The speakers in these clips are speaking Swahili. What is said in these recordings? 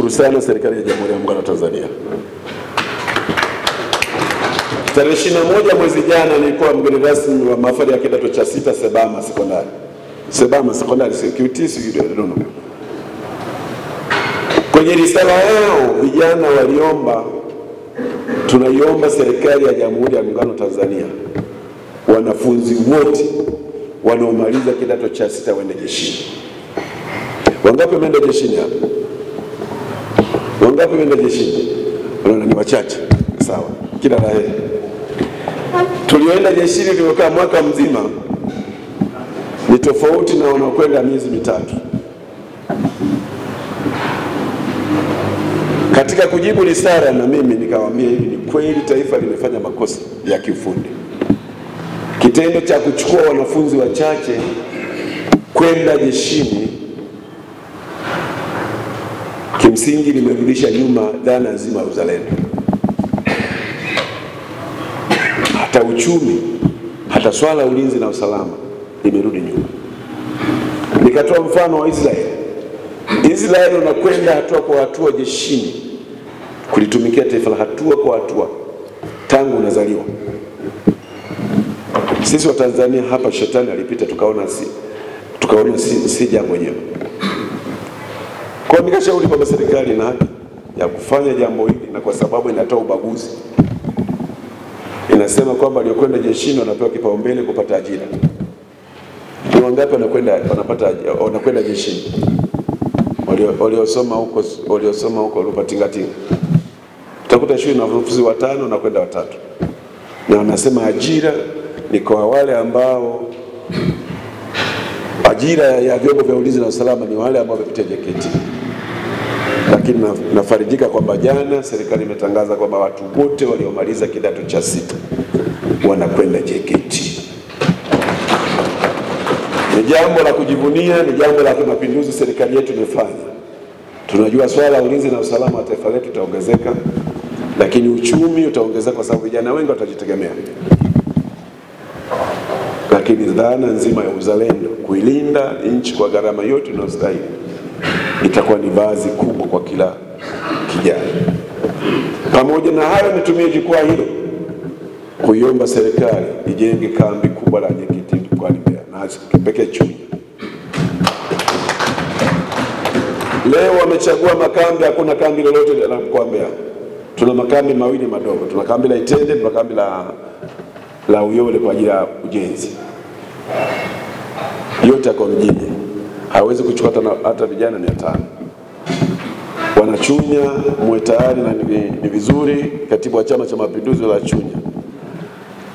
Shukuru sana serikali ya Jamhuri ya Muungano wa Tanzania. Tarehe 21 mwezi jana nilikuwa mgeni rasmi wa mahafali ya kidato cha sita Sebama sekondari. Sebama sekondari security sijui. Kwenye risala yao vijana waliomba, tunaiomba serikali ya Jamhuri ya Muungano wa Tanzania wanafunzi wote wanaomaliza kidato cha sita waende jeshini. Wangapi wameenda jeshini hapa? Wangapi wameenda jeshini? Unaona ni wachache. Sawa, kila la heri. Tulioenda jeshini tumekaa mwaka mzima, ni tofauti na wanaokwenda miezi mitatu. Katika kujibu risala, na mimi nikawaambia hivi, ni kweli taifa limefanya makosa ya kiufundi. Kitendo cha kuchukua wanafunzi wachache kwenda jeshini kimsingi limerudisha nyuma dhana nzima ya uzalendo, hata uchumi, hata swala la ulinzi na usalama limerudi nyuma. Nikatoa mfano wa Israeli. Israeli unakwenda hatua kwa hatua jeshini kulitumikia taifa la hatua kwa hatua tangu unazaliwa. Sisi wa Tanzania hapa shetani alipita, tukaona si, tukaona si, si jambo jema. Kwa nikashauri kwamba serikali ina haki ya kufanya jambo hili, na kwa sababu inatoa ubaguzi, inasema kwamba waliokwenda jeshini wanapewa kipaumbele kupata ajira. Ni wangapi wanakwenda wanapata wanakwenda jeshini? Waliosoma huko waliosoma huko lupa tingatinga, utakuta shule na wanafunzi watano na kwenda watatu, na wanasema ajira ni kwa wale ambao ajira ya vyombo vya ulinzi na usalama ni wale ambao wamepitia JKT. Lakini na- nafarijika kwamba jana serikali imetangaza kwamba watu wote waliomaliza kidato cha sita wanakwenda JKT. Ni jambo la kujivunia, ni jambo la kimapinduzi serikali yetu imefanya. Tunajua swala la ulinzi na usalama wa taifa letu utaongezeka, lakini uchumi utaongezeka kwa sababu vijana wengi watajitegemea lakini dhana nzima ya uzalendo, kuilinda nchi kwa gharama yote inayostahili, itakuwa ni vazi kubwa kwa kila kijana. Pamoja na hayo, nitumie jukwaa hilo kuiomba serikali ijenge kambi kubwa la JKT mkoani Mbeya na kipekee Chunya. Leo wamechagua makambi, hakuna kambi lolote la mkoa Mbeya. Tuna makambi mawili madogo, tuna kambi la Itende, tuna kambi la la Uyole kwa ajili ya ujenzi, yote yako mjini, hawezi kuchukua hata, vijana mia tano. Wanachunya mwe tayari na ni, vizuri. Katibu wa Chama cha Mapinduzi la Chunya,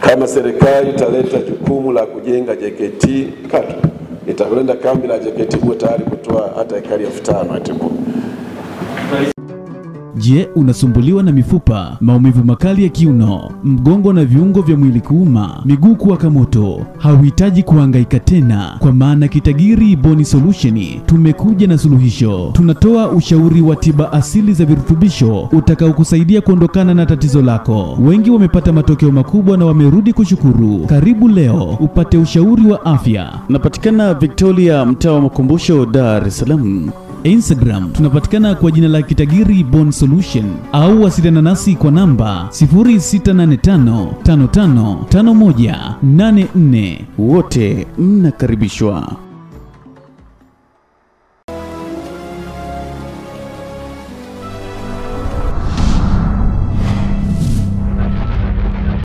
kama serikali italeta jukumu la kujenga JKT katu, itakwenda kambi la JKT, muwe tayari kutoa hata ekari elfu tano Je, unasumbuliwa na mifupa, maumivu makali ya kiuno, mgongo na viungo vya mwili kuuma, miguu kuwaka moto? Hauhitaji kuhangaika tena, kwa maana Kitagiri Boni Solution tumekuja na suluhisho. Tunatoa ushauri wa tiba asili za virutubisho utakaokusaidia kuondokana na tatizo lako. Wengi wamepata matokeo makubwa na wamerudi kushukuru. Karibu leo upate ushauri wa afya. Napatikana Victoria, mtaa wa Makumbusho, Dar es Salaam. Instagram tunapatikana kwa jina la Kitagiri Bone Solution au wasiliana nasi kwa namba 0685555184. Wote mnakaribishwa.